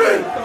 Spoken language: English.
Amen.